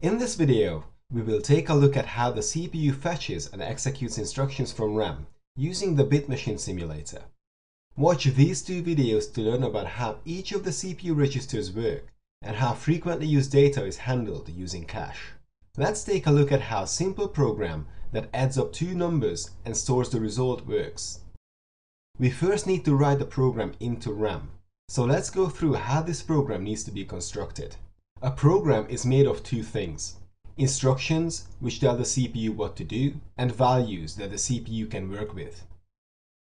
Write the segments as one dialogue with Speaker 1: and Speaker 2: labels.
Speaker 1: In this video, we will take a look at how the CPU fetches and executes instructions from RAM using the Bit Machine simulator. Watch these two videos to learn about how each of the CPU registers work and how frequently used data is handled using cache. Let's take a look at how a simple program that adds up two numbers and stores the result works. We first need to write the program into RAM, so let's go through how this program needs to be constructed. A program is made of two things. Instructions, which tell the CPU what to do, and values that the CPU can work with.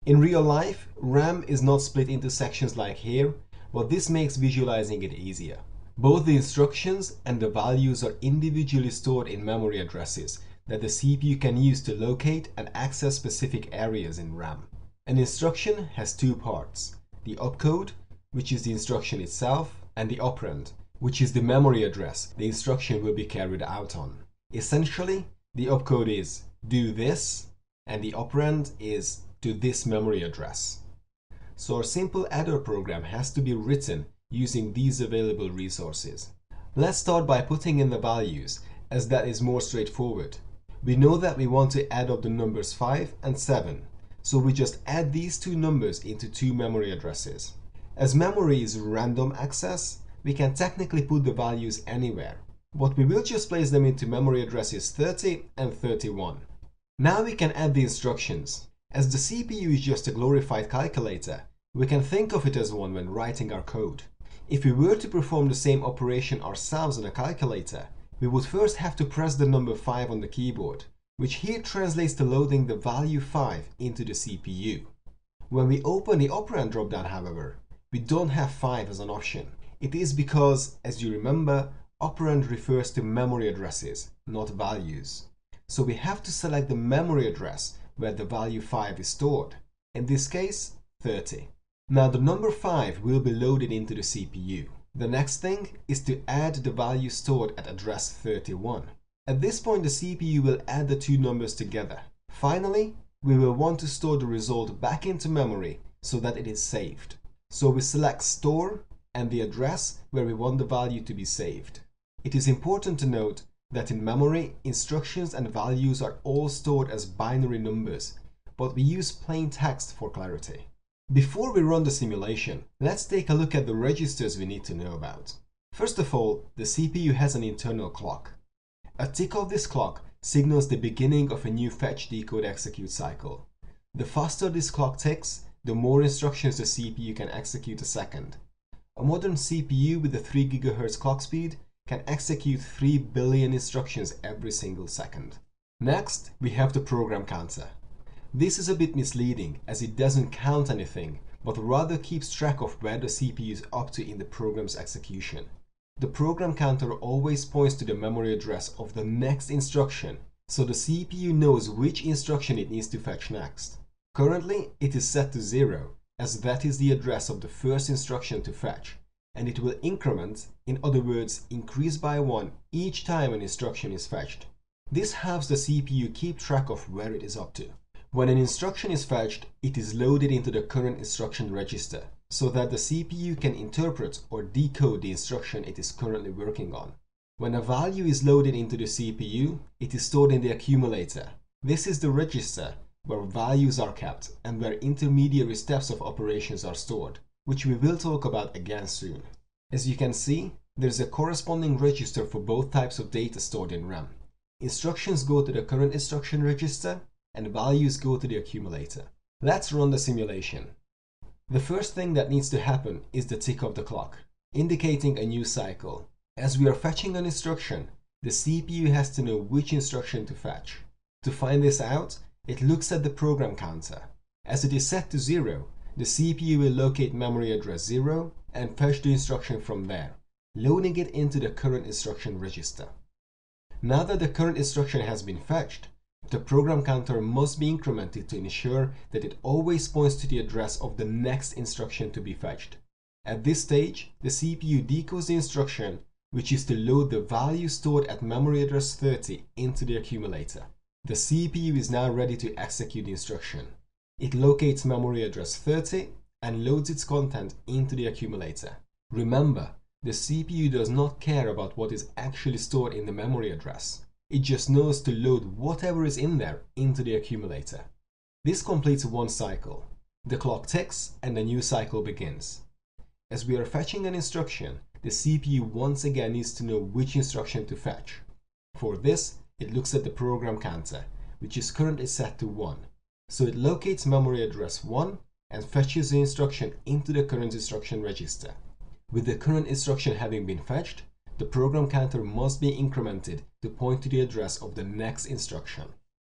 Speaker 1: In real life, RAM is not split into sections like here, but this makes visualizing it easier. Both the instructions and the values are individually stored in memory addresses that the CPU can use to locate and access specific areas in RAM. An instruction has two parts, the opcode, which is the instruction itself, and the operand, which is the memory address the instruction will be carried out on. Essentially, the opcode is do this, and the operand is to this memory address. So our simple adder program has to be written using these available resources. Let's start by putting in the values, as that is more straightforward. We know that we want to add up the numbers 5 and 7, so we just add these two numbers into two memory addresses. As memory is random access, we can technically put the values anywhere, but we will just place them into memory addresses 30 and 31. Now we can add the instructions. As the CPU is just a glorified calculator, we can think of it as one when writing our code. If we were to perform the same operation ourselves on a calculator, we would first have to press the number 5 on the keyboard, which here translates to loading the value 5 into the CPU. When we open the operand dropdown, however, we don't have 5 as an option. It is because, as you remember, operand refers to memory addresses, not values. So we have to select the memory address where the value 5 is stored, in this case 30. Now the number 5 will be loaded into the CPU. The next thing is to add the value stored at address 31. At this point the CPU will add the two numbers together. Finally, we will want to store the result back into memory so that it is saved. So we select store and the address where we want the value to be saved. It is important to note that in memory, instructions and values are all stored as binary numbers, but we use plain text for clarity. Before we run the simulation, let's take a look at the registers we need to know about. First of all, the CPU has an internal clock. A tick of this clock signals the beginning of a new fetch decode execute cycle. The faster this clock ticks, the more instructions the CPU can execute a second. A modern CPU with a 3 GHz clock speed can execute 3 billion instructions every single second. Next, we have the program counter. This is a bit misleading as it doesn't count anything, but rather keeps track of where the CPU is up to in the program's execution. The program counter always points to the memory address of the next instruction, so the CPU knows which instruction it needs to fetch next. Currently, it is set to 0, as that is the address of the first instruction to fetch, and it will increment, in other words, increase by 1 each time an instruction is fetched. This helps the CPU keep track of where it is up to. When an instruction is fetched, it is loaded into the current instruction register, so that the CPU can interpret or decode the instruction it is currently working on. When a value is loaded into the CPU, it is stored in the accumulator. This is the register where values are kept and where intermediary steps of operations are stored, which we will talk about again soon. As you can see, there is a corresponding register for both types of data stored in RAM. Instructions go to the current instruction register and values go to the accumulator. Let's run the simulation. The first thing that needs to happen is the tick of the clock, indicating a new cycle. As we are fetching an instruction, the CPU has to know which instruction to fetch. To find this out, it looks at the program counter. As it is set to 0, the CPU will locate memory address 0 and fetch the instruction from there, loading it into the current instruction register. Now that the current instruction has been fetched, the program counter must be incremented to ensure that it always points to the address of the next instruction to be fetched. At this stage, the CPU decodes the instruction, which is to load the value stored at memory address 30 into the accumulator. The CPU is now ready to execute the instruction. It locates memory address 30 and loads its content into the accumulator. Remember, the CPU does not care about what is actually stored in the memory address. It just knows to load whatever is in there into the accumulator. This completes one cycle. The clock ticks and a new cycle begins. As we are fetching an instruction, the CPU once again needs to know which instruction to fetch. For this, it looks at the program counter, which is currently set to 1. So it locates memory address 1 and fetches the instruction into the current instruction register. With the current instruction having been fetched, the program counter must be incremented to point to the address of the next instruction.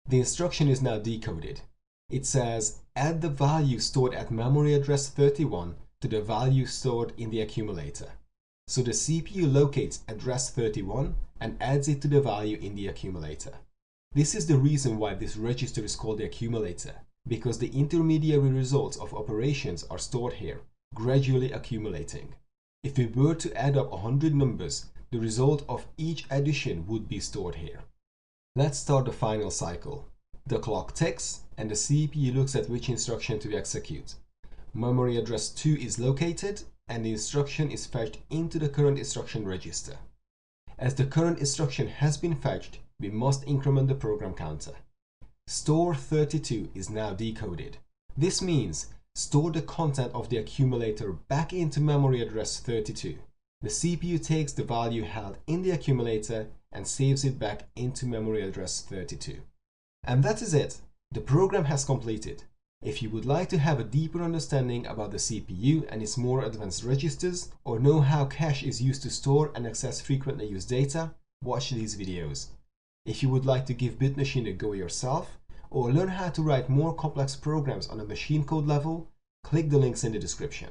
Speaker 1: The instruction is now decoded. It says add the value stored at memory address 31 to the value stored in the accumulator. So the CPU locates address 31 and adds it to the value in the accumulator. This is the reason why this register is called the accumulator, because the intermediary results of operations are stored here, gradually accumulating. If we were to add up 100 numbers, the result of each addition would be stored here. Let's start the final cycle. The clock ticks and the CPU looks at which instruction to execute. Memory address 2 is located and the instruction is fetched into the current instruction register. As the current instruction has been fetched, we must increment the program counter. Store 32 is now decoded. This means store the content of the accumulator back into memory address 32. The CPU takes the value held in the accumulator and saves it back into memory address 32. And that is it. The program has completed. If you would like to have a deeper understanding about the CPU and its more advanced registers, or know how cache is used to store and access frequently used data, watch these videos. If you would like to give BitMachine a go yourself, or learn how to write more complex programs on a machine code level, click the links in the description.